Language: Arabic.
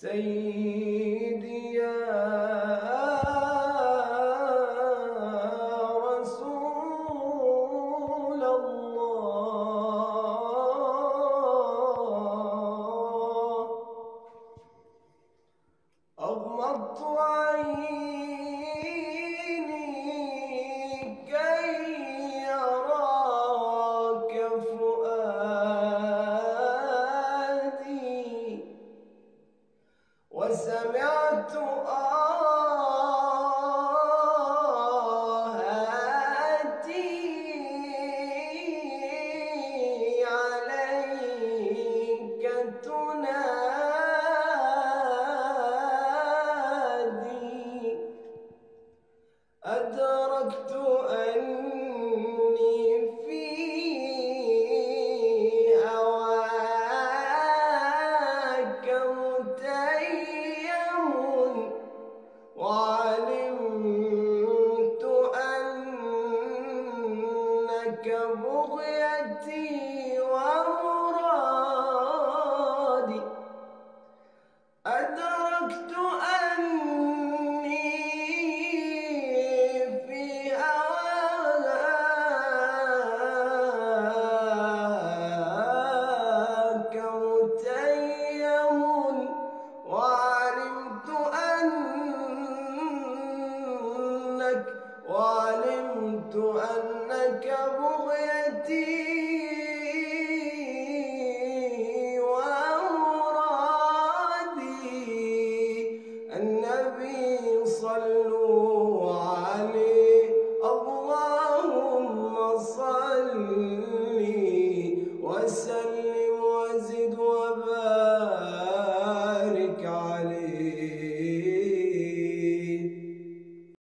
سيدي يا أغمضت آهاتي عليك تنادي. أدركت أني في بغيتي ومرادي. أدركت أني في وعلمت أنك وعلمت ظننت أنك بغيتي النبي صلوا عليه. اللهم صل